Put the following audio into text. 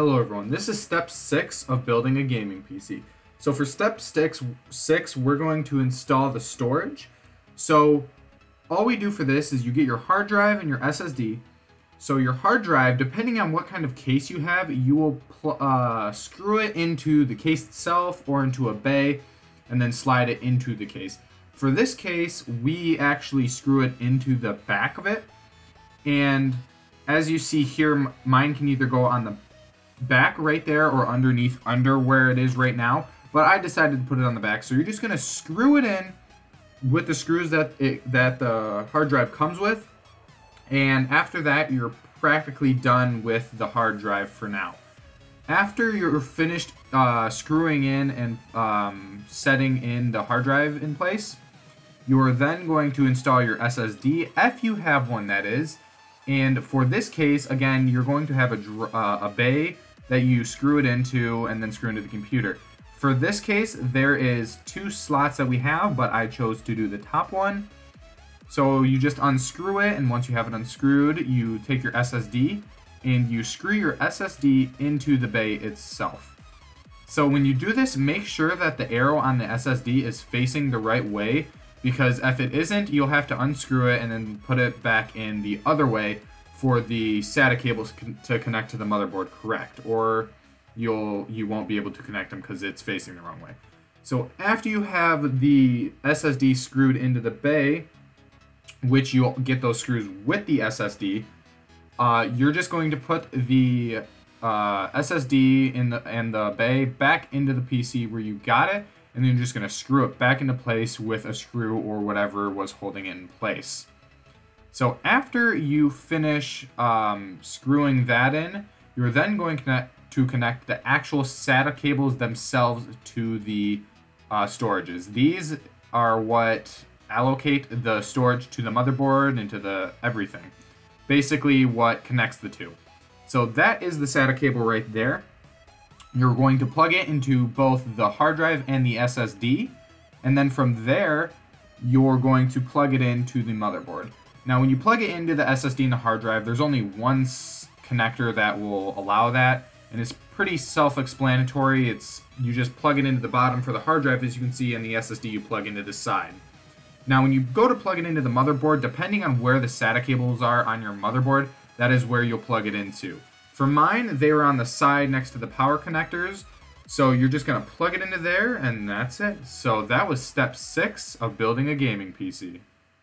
Hello everyone, this is step 6 of building a gaming PC. So for step six, six, we're going to install the storage. So all we do for this is you get your hard drive and your SSD. So your hard drive, depending on what kind of case you have, you will uh, screw it into the case itself or into a bay and then slide it into the case. For this case, we actually screw it into the back of it. And as you see here, mine can either go on the back right there or underneath under where it is right now. But I decided to put it on the back. So you're just going to screw it in with the screws that it, that the hard drive comes with. And after that, you're practically done with the hard drive for now. After you're finished uh, screwing in and um, setting in the hard drive in place, you're then going to install your SSD, if you have one that is. And for this case, again, you're going to have a, uh, a bay that you screw it into and then screw into the computer. For this case, there is two slots that we have, but I chose to do the top one. So you just unscrew it, and once you have it unscrewed, you take your SSD and you screw your SSD into the bay itself. So when you do this, make sure that the arrow on the SSD is facing the right way, because if it isn't, you'll have to unscrew it and then put it back in the other way for the SATA cables to connect to the motherboard correct, or you'll you won't be able to connect them because it's facing the wrong way. So after you have the SSD screwed into the bay, which you'll get those screws with the SSD, uh, you're just going to put the uh, SSD in the and the bay back into the PC where you got it, and then you're just going to screw it back into place with a screw or whatever was holding it in place. So after you finish um, screwing that in, you're then going to connect, to connect the actual SATA cables themselves to the uh, storages. These are what allocate the storage to the motherboard and to the everything. Basically what connects the two. So that is the SATA cable right there. You're going to plug it into both the hard drive and the SSD. And then from there, you're going to plug it into the motherboard. Now when you plug it into the SSD and the hard drive, there's only one connector that will allow that and it's pretty self-explanatory. It's you just plug it into the bottom for the hard drive, as you can see, and the SSD you plug into the side. Now, when you go to plug it into the motherboard, depending on where the SATA cables are on your motherboard, that is where you'll plug it into. For mine, they were on the side next to the power connectors, so you're just gonna plug it into there, and that's it. So that was step six of building a gaming PC.